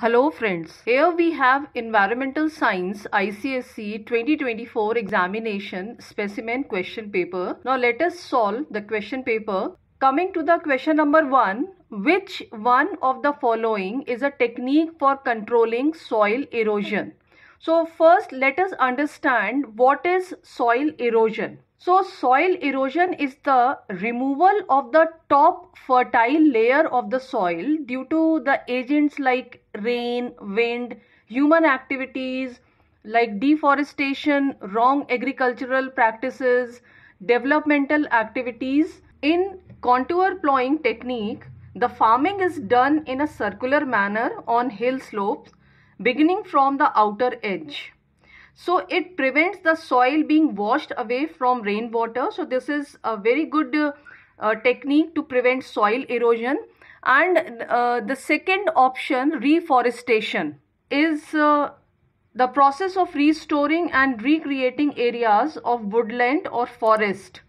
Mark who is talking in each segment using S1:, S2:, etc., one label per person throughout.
S1: Hello friends, here we have Environmental Science ICSE 2024 examination specimen question paper. Now let us solve the question paper. Coming to the question number 1, which one of the following is a technique for controlling soil erosion? So first let us understand what is soil erosion. So soil erosion is the removal of the top fertile layer of the soil due to the agents like rain, wind, human activities like deforestation, wrong agricultural practices, developmental activities. In contour plowing technique, the farming is done in a circular manner on hill slopes beginning from the outer edge. So it prevents the soil being washed away from rainwater. So this is a very good uh, uh, technique to prevent soil erosion. And uh, the second option, reforestation, is uh, the process of restoring and recreating areas of woodland or forest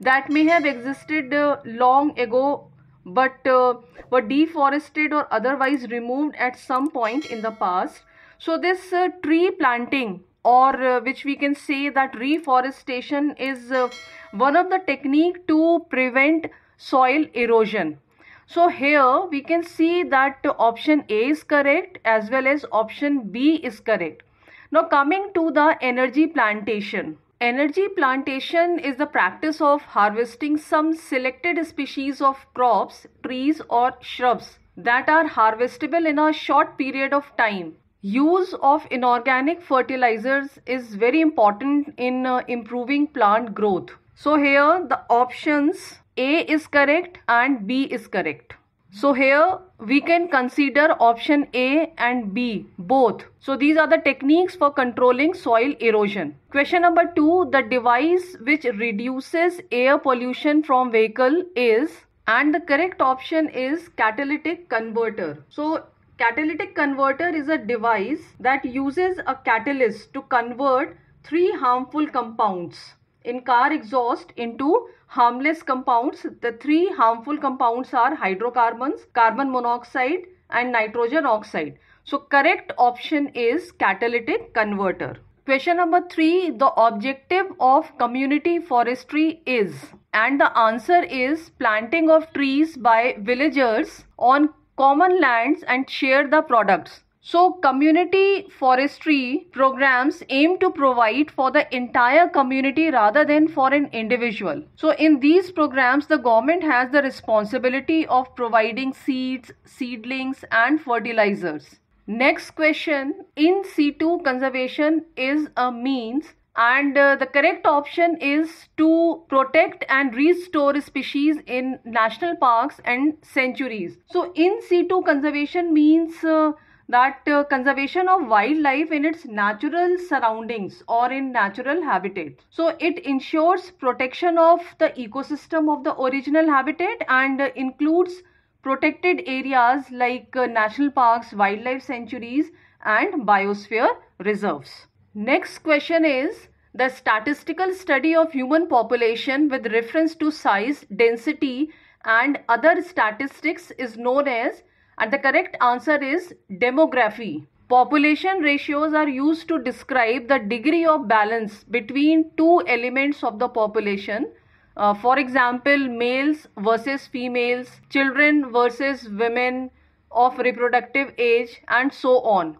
S1: that may have existed uh, long ago but uh, were deforested or otherwise removed at some point in the past. So this uh, tree planting or uh, which we can say that reforestation is uh, one of the technique to prevent soil erosion. So here we can see that option A is correct as well as option B is correct. Now coming to the energy plantation. Energy plantation is the practice of harvesting some selected species of crops, trees or shrubs that are harvestable in a short period of time. Use of inorganic fertilizers is very important in uh, improving plant growth. So here the options A is correct and B is correct. So here we can consider option A and B both. So these are the techniques for controlling soil erosion. Question number 2 the device which reduces air pollution from vehicle is and the correct option is catalytic converter. So catalytic converter is a device that uses a catalyst to convert three harmful compounds in car exhaust into harmless compounds. The three harmful compounds are hydrocarbons, carbon monoxide and nitrogen oxide. So correct option is catalytic converter. Question number 3. The objective of community forestry is and the answer is planting of trees by villagers on common lands and share the products. So, community forestry programs aim to provide for the entire community rather than for an individual. So, in these programs, the government has the responsibility of providing seeds, seedlings, and fertilizers. Next question In situ conservation is a means and uh, the correct option is to protect and restore species in national parks and sanctuaries. So, in situ conservation means uh, that uh, conservation of wildlife in its natural surroundings or in natural habitat. So it ensures protection of the ecosystem of the original habitat and includes protected areas like uh, national parks, wildlife sanctuaries and biosphere reserves. Next question is the statistical study of human population with reference to size, density and other statistics is known as and the correct answer is demography. Population ratios are used to describe the degree of balance between two elements of the population. Uh, for example, males versus females, children versus women of reproductive age and so on.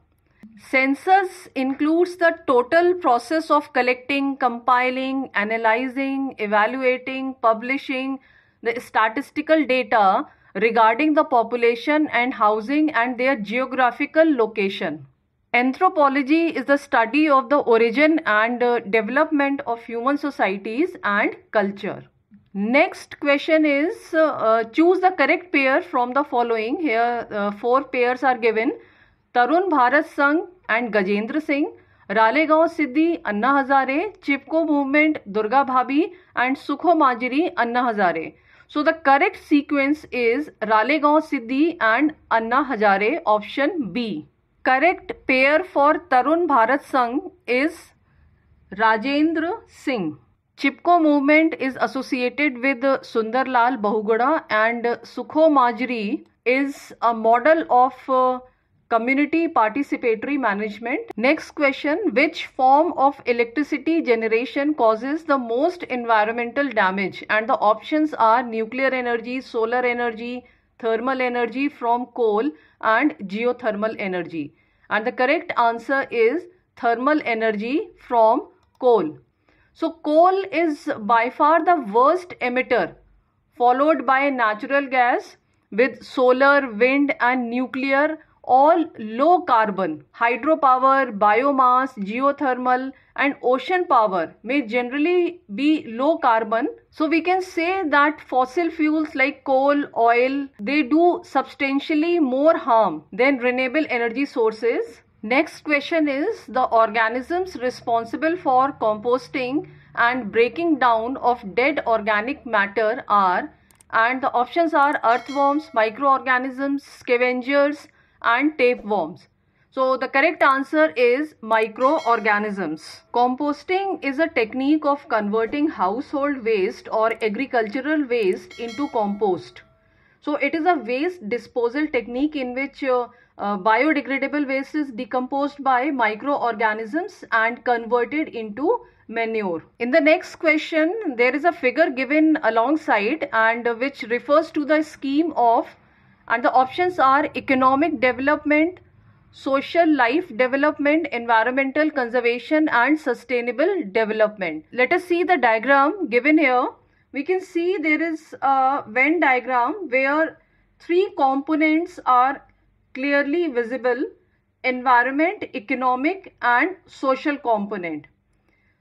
S1: Census includes the total process of collecting, compiling, analyzing, evaluating, publishing the statistical data regarding the population and housing and their geographical location. Anthropology is the study of the origin and uh, development of human societies and culture. Next question is uh, uh, choose the correct pair from the following. Here uh, four pairs are given. Bharat Sangh and Gajendra Singh. Ralegaon Siddhi Anna Hazare. Chipko Movement Durga Bhabi and Sukho Majiri Anna Hazare. So the correct sequence is Ralegaon Siddhi and Anna Hazare option B. Correct pair for Tarun Bharat Sangh is Rajendra Singh. Chipko movement is associated with Sundarlal Bahuguda and Sukho Majri is a model of uh, community participatory management. Next question Which form of electricity generation causes the most environmental damage? And the options are nuclear energy, solar energy, thermal energy from coal, and geothermal energy. And the correct answer is thermal energy from coal. So, coal is by far the worst emitter, followed by natural gas with solar, wind, and nuclear all low carbon. Hydropower, biomass, geothermal, and ocean power may generally be low carbon. So we can say that fossil fuels like coal, oil, they do substantially more harm than renewable energy sources. Next question is the organisms responsible for composting and breaking down of dead organic matter are and the options are earthworms, microorganisms, scavengers, and tapeworms. So the correct answer is microorganisms. Composting is a technique of converting household waste or agricultural waste into compost. So it is a waste disposal technique in which uh, uh, biodegradable waste is decomposed by microorganisms and converted into manure. In the next question, there is a figure given alongside and which refers to the scheme of and the options are economic development, social life development, environmental conservation and sustainable development. Let us see the diagram given here. We can see there is a Venn diagram where three components are clearly visible environment, economic and social component.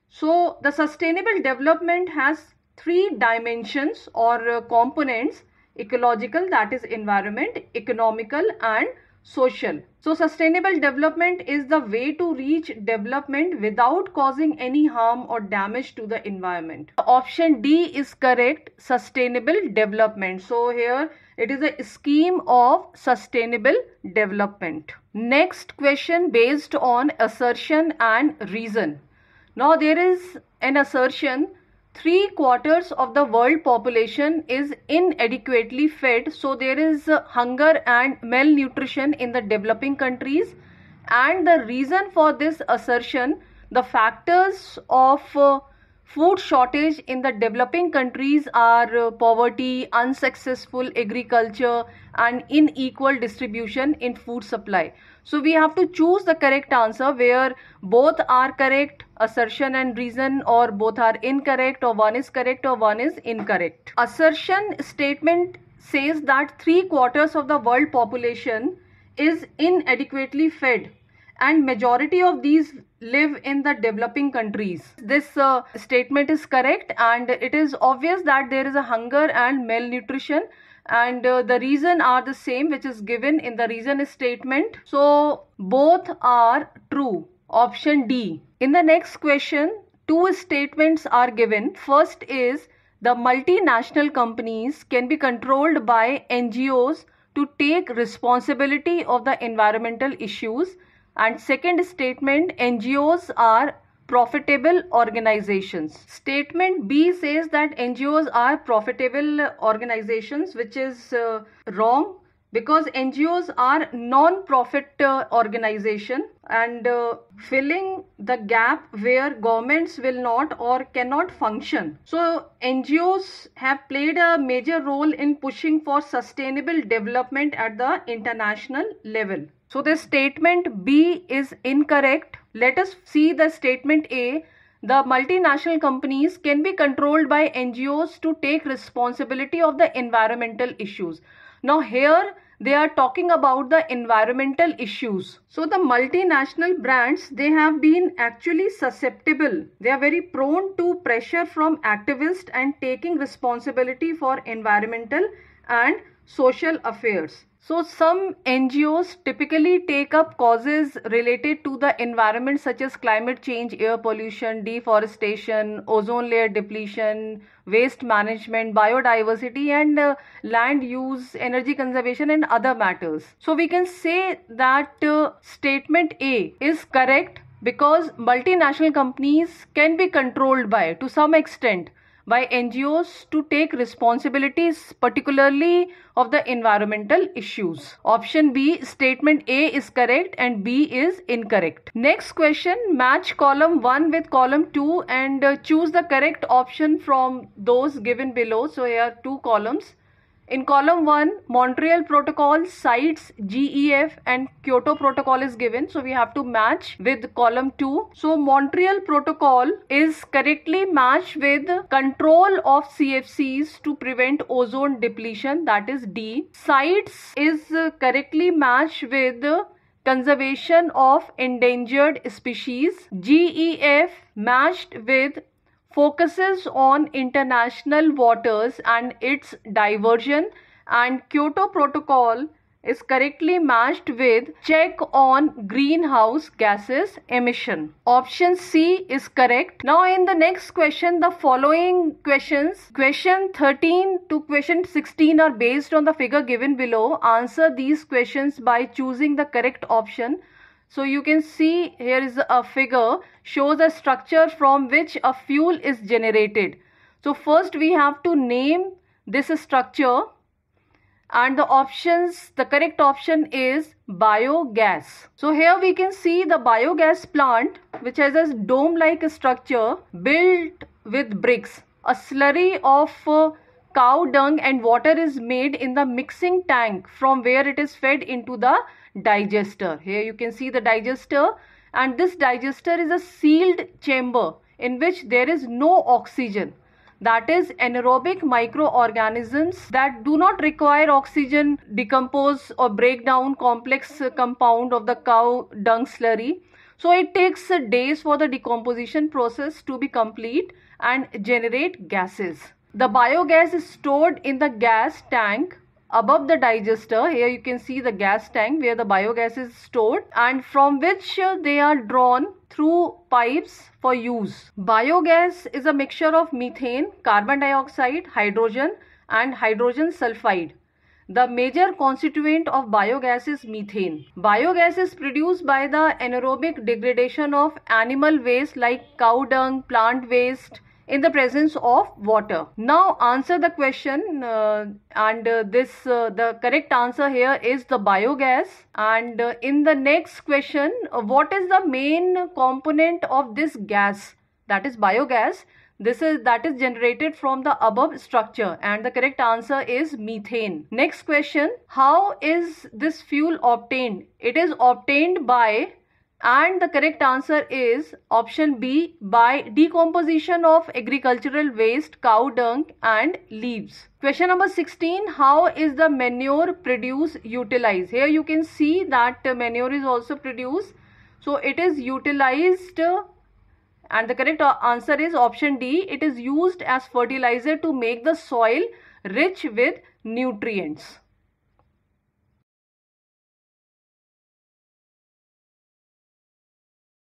S1: So the sustainable development has three dimensions or uh, components ecological that is environment economical and social. So sustainable development is the way to reach development without causing any harm or damage to the environment. Option d is correct sustainable development. So here it is a scheme of sustainable development. Next question based on assertion and reason. Now there is an assertion three quarters of the world population is inadequately fed so there is hunger and malnutrition in the developing countries. And the reason for this assertion the factors of uh, food shortage in the developing countries are uh, poverty unsuccessful agriculture and unequal distribution in food supply so we have to choose the correct answer where both are correct assertion and reason or both are incorrect or one is correct or one is incorrect. Assertion statement says that three quarters of the world population is inadequately fed and majority of these live in the developing countries. This uh, statement is correct and it is obvious that there is a hunger and malnutrition and uh, the reason are the same which is given in the reason statement. So both are true. Option D. In the next question, two statements are given. First is the multinational companies can be controlled by NGOs to take responsibility of the environmental issues and second statement NGOs are profitable organizations. Statement B says that NGOs are profitable organizations, which is uh, wrong because NGOs are non-profit uh, organization and uh, filling the gap where governments will not or cannot function. So NGOs have played a major role in pushing for sustainable development at the international level. So the statement B is incorrect let us see the statement A. The multinational companies can be controlled by NGOs to take responsibility of the environmental issues. Now here they are talking about the environmental issues. So the multinational brands, they have been actually susceptible. They are very prone to pressure from activists and taking responsibility for environmental and social affairs. So some NGOs typically take up causes related to the environment such as climate change, air pollution, deforestation, ozone layer depletion, waste management, biodiversity and uh, land use, energy conservation and other matters. So we can say that uh, statement A is correct because multinational companies can be controlled by to some extent by NGOs to take responsibilities, particularly of the environmental issues. Option B, statement A is correct and B is incorrect. Next question, match column 1 with column 2 and uh, choose the correct option from those given below. So here are two columns. In column 1, Montreal Protocol CITES GEF and Kyoto Protocol is given. So we have to match with column 2. So Montreal Protocol is correctly matched with control of CFCs to prevent ozone depletion. That is D. CITES is correctly matched with conservation of endangered species. GEF matched with focuses on international waters and its diversion and Kyoto Protocol is correctly matched with check on greenhouse gases emission. Option C is correct. Now in the next question the following questions question 13 to question 16 are based on the figure given below. Answer these questions by choosing the correct option. So you can see here is a figure shows a structure from which a fuel is generated. So first we have to name this structure and the options the correct option is biogas. So here we can see the biogas plant which has a dome like structure built with bricks. A slurry of uh, cow dung and water is made in the mixing tank from where it is fed into the digester. Here you can see the digester and this digester is a sealed chamber in which there is no oxygen. That is anaerobic microorganisms that do not require oxygen decompose or break down complex compound of the cow dung slurry. So it takes days for the decomposition process to be complete and generate gases. The biogas is stored in the gas tank above the digester here you can see the gas tank where the biogas is stored and from which they are drawn through pipes for use. Biogas is a mixture of methane, carbon dioxide, hydrogen and hydrogen sulfide. The major constituent of biogas is methane. Biogas is produced by the anaerobic degradation of animal waste like cow dung, plant waste, in the presence of water. Now answer the question uh, and uh, this uh, the correct answer here is the biogas. And uh, in the next question uh, what is the main component of this gas? That is biogas. This is that is generated from the above structure. And the correct answer is methane. Next question how is this fuel obtained? It is obtained by and the correct answer is option B by decomposition of agricultural waste, cow dung and leaves. Question number 16. How is the manure produced utilized? Here you can see that manure is also produced. So it is utilized and the correct uh, answer is option D. It is used as fertilizer to make the soil rich with nutrients.